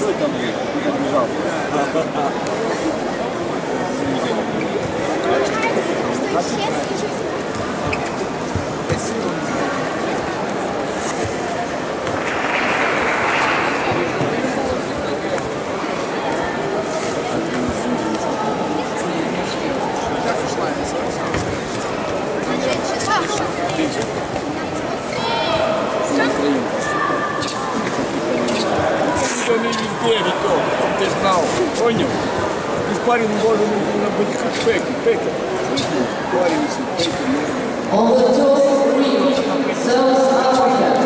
Стой там, ты как бежал. Что не везде, Вито, ты знал, понял? Ты парень должен быть как Пеки, Пеки. Парень, если Пеки, On the total ring, South Africa,